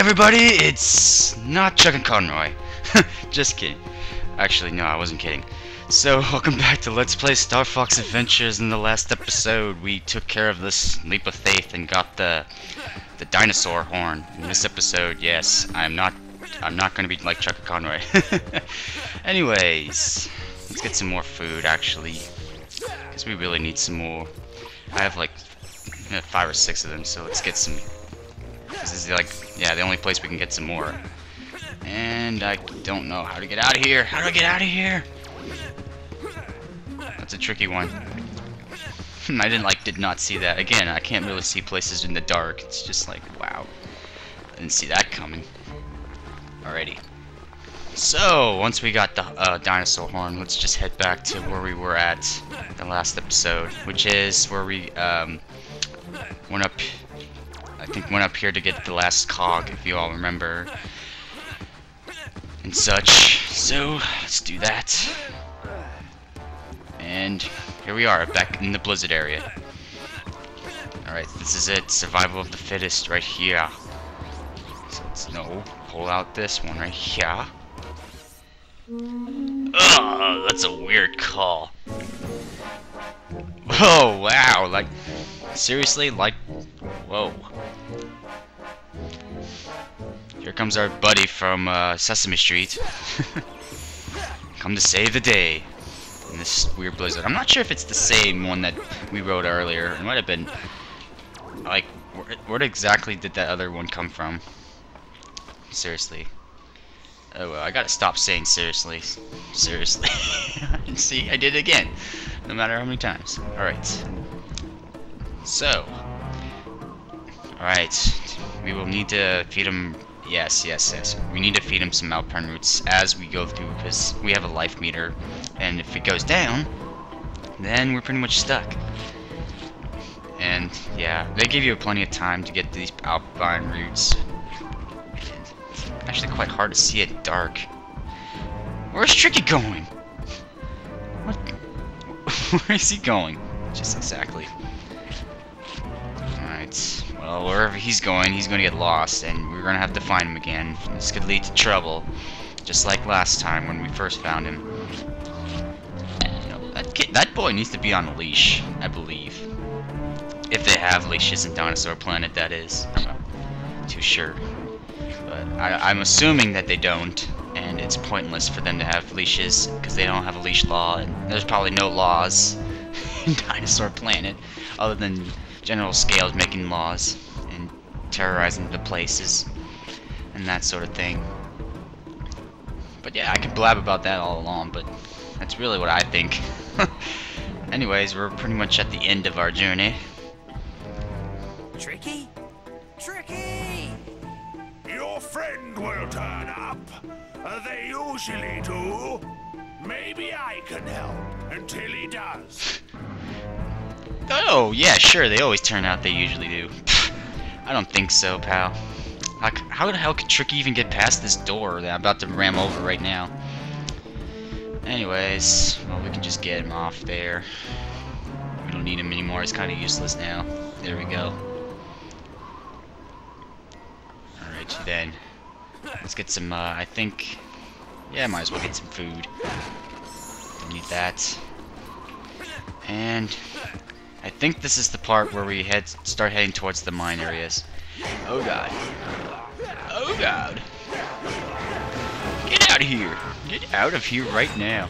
everybody, it's not Chuck and Conroy. Just kidding. Actually, no, I wasn't kidding. So, welcome back to Let's Play Star Fox Adventures. In the last episode, we took care of this leap of faith and got the the dinosaur horn. In this episode, yes, I'm not I'm not gonna be like Chuck and Conroy. Anyways, let's get some more food actually, because we really need some more. I have like uh, five or six of them, so let's get some this is like, yeah, the only place we can get some more. And I don't know how to get out of here. How do I get out of here? That's a tricky one. I didn't like, did not see that. Again, I can't really see places in the dark. It's just like, wow. I didn't see that coming. Alrighty. So, once we got the uh, dinosaur horn, let's just head back to where we were at the last episode, which is where we um, went up think went up here to get the last cog, if you all remember. And such. So, let's do that. And here we are, back in the blizzard area. Alright, this is it. Survival of the fittest right here. So let's no, pull out this one right here. Oh, that's a weird call. Oh, wow, like, seriously, like, whoa. Here comes our buddy from uh, Sesame Street. Come to save the day in this weird blizzard. I'm not sure if it's the same one that we wrote earlier. It might have been, like, where, where exactly did that other one come from? Seriously. Oh well, I gotta stop saying seriously. Seriously. See, I did it again. No matter how many times. Alright. So. Alright. We will need to feed him... Yes, yes, yes. We need to feed him some alpine roots as we go through because we have a life meter. And if it goes down, then we're pretty much stuck. And, yeah, they give you plenty of time to get these alpine roots actually quite hard to see at dark. Where's Tricky going? What? Where is he going? Just exactly. Wherever he's going, he's gonna get lost, and we're gonna have to find him again. This could lead to trouble. Just like last time when we first found him. You uh, know, that, kid, that boy needs to be on a leash, I believe. If they have leashes in Dinosaur Planet, that is. I'm not too sure. But I, am assuming that they don't, and it's pointless for them to have leashes because they don't have a leash law, and there's probably no laws in Dinosaur Planet other than General Scales making laws and terrorizing the places and that sort of thing. But yeah, I could blab about that all along, but that's really what I think. Anyways, we're pretty much at the end of our journey. Tricky? Tricky! Your friend will turn up. They usually do. Maybe I can help until he does. Oh, yeah, sure, they always turn out they usually do. I don't think so, pal. How, how the hell could Tricky even get past this door that I'm about to ram over right now? Anyways, well, we can just get him off there. We don't need him anymore, he's kind of useless now. There we go. then. Let's get some, uh, I think... Yeah, might as well get some food. Don't need that. And... I think this is the part where we head start heading towards the mine areas. Oh god. Oh god. Get out of here. Get out of here right now.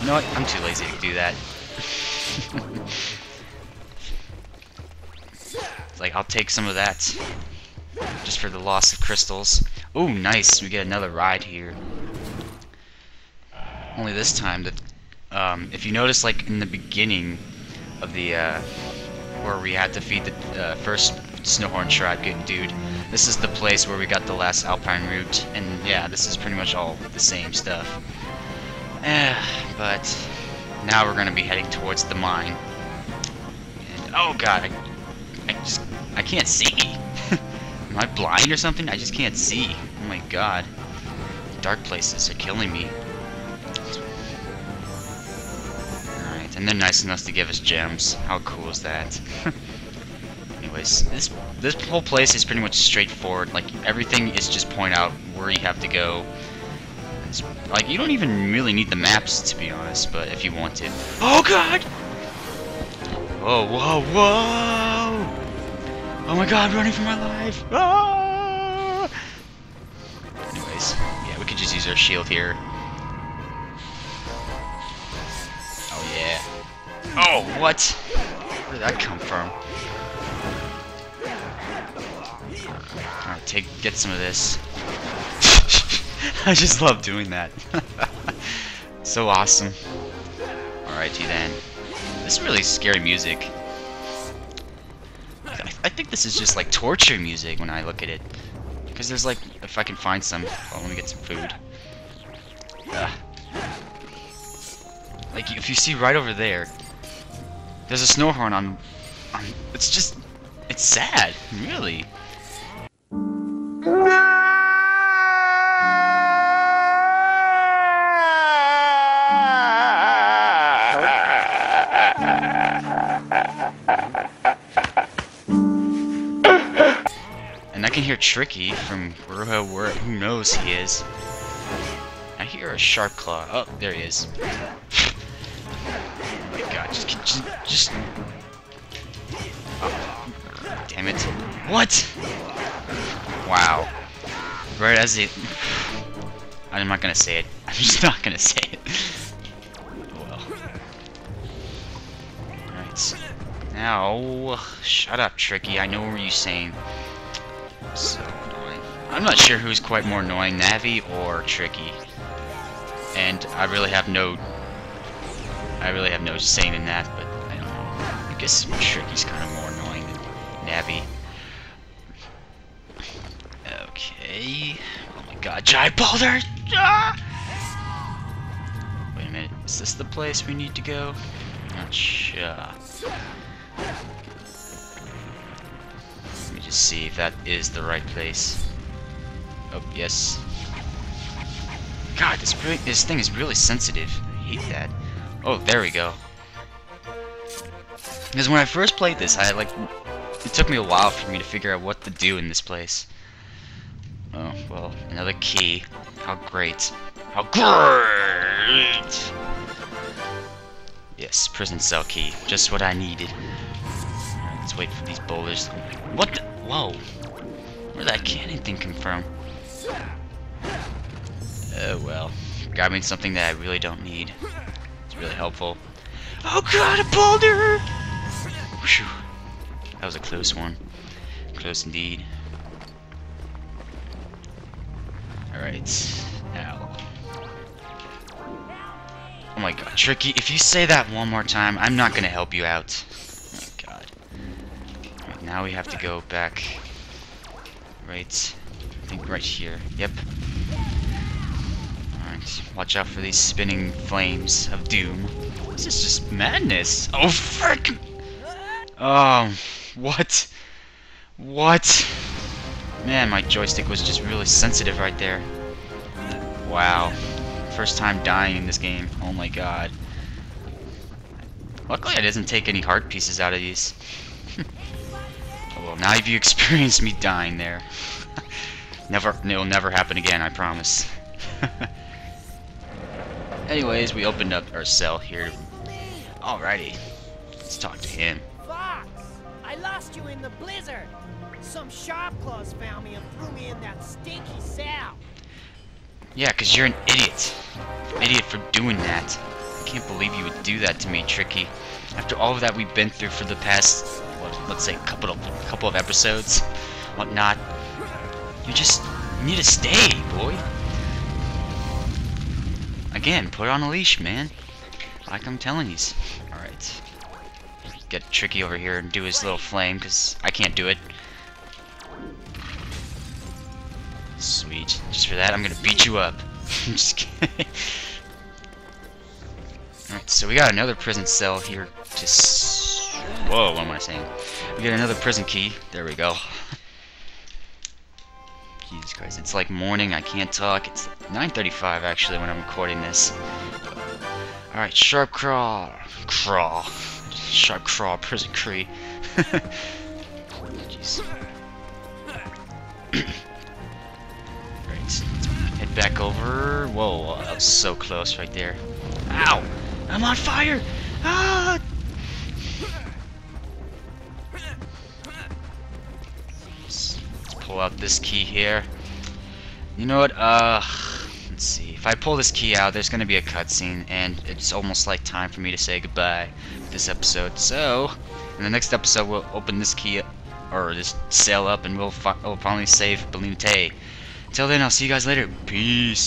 You know what? I'm too lazy to do that. it's like, I'll take some of that just for the loss of crystals. Oh, nice. We get another ride here. Only this time that, um, if you notice, like in the beginning of the, uh, where we had to feed the uh, first Snowhorn Tribe dude, this is the place where we got the last Alpine root, and yeah, this is pretty much all the same stuff. Eh, but now we're gonna be heading towards the mine. And, oh god, I, I just, I can't see. Am I blind or something? I just can't see. Oh my god. Dark places are killing me. And they're nice enough to give us gems. How cool is that? Anyways, this this whole place is pretty much straightforward. Like everything is just point out where you have to go. It's, like you don't even really need the maps to be honest, but if you want to. Oh God! Whoa, whoa, whoa! Oh my God, running for my life! Ah! Anyways, yeah, we could just use our shield here. Oh, what? Where did that come from? Alright, take get some of this. I just love doing that. so awesome. Alrighty then. This is really scary music. I, I think this is just like torture music when I look at it. Because there's like, if I can find some, let me get some food. Ugh. Like, if you see right over there, there's a snow horn on, on, it's just, it's sad, really. And I can hear Tricky from where who knows he is. I hear a sharp claw. Oh, there he is. Just, just, just... Oh, damn it. What? Wow. Right as it... I'm not gonna say it. I'm just not gonna say it. Oh well. Alright. Now, shut up, Tricky. I know what you're saying. So annoying. I'm not sure who's quite more annoying, Navi or Tricky. And I really have no... I really have no saying in that, but I don't know. I guess Tricky's kind of more annoying than Navi. Okay. Oh my god, Giant Boulder! Ah! Wait a minute, is this the place we need to go? Not sure. Let me just see if that is the right place. Oh, yes. God, this this thing is really sensitive. I hate that. Oh, there we go. Because when I first played this, I like it took me a while for me to figure out what to do in this place. Oh, well, another key. How great. How great! Yes, prison cell key. Just what I needed. Let's wait for these boulders. What the? Whoa. Where'd that cannon thing come from? Oh well. Grabbing something that I really don't need. It's really helpful. Oh god, a boulder! Whew. That was a close one. Close indeed. Alright. Now. Oh my god, Tricky, if you say that one more time, I'm not gonna help you out. Oh my god. Right, now we have to go back. Right. I think right here. Yep. Watch out for these spinning flames of doom. This is just madness. Oh, frick! Oh, what? What? Man, my joystick was just really sensitive right there. Wow. First time dying in this game. Oh my god. Luckily I didn't take any heart pieces out of these. well, now you experienced me dying there. never, it'll never happen again, I promise. Anyways, we opened up our cell here. Alrighty. Let's talk to him. Fox! I lost you in the blizzard! Some sharp claws found me and threw me in that stinky cell! Yeah, because you're an idiot. Idiot for doing that. I can't believe you would do that to me, Tricky. After all of that we've been through for the past, what, let's say, couple of, couple of episodes, whatnot. You just need to stay, boy. Again, put it on a leash, man. Like I'm telling you. Alright. Get Tricky over here and do his little flame, because I can't do it. Sweet. Just for that, I'm gonna beat you up. Just kidding. Alright, so we got another prison cell here. Just... Whoa, what am I saying? We got another prison key. There we go. Jesus Christ, it's like morning, I can't talk. It's 9.35 actually when I'm recording this. Alright, Sharp Craw. Craw. Sharp Craw, Prison Cree. Jeez. let's head back over. Whoa, that was so close right there. Ow! I'm on fire! Ah! Pull out this key here. You know what? Uh, let's see. If I pull this key out, there's gonna be a cutscene, and it's almost like time for me to say goodbye this episode. So, in the next episode, we'll open this key or this sail up, and we'll, fi we'll finally save Belina Until then, I'll see you guys later. Peace.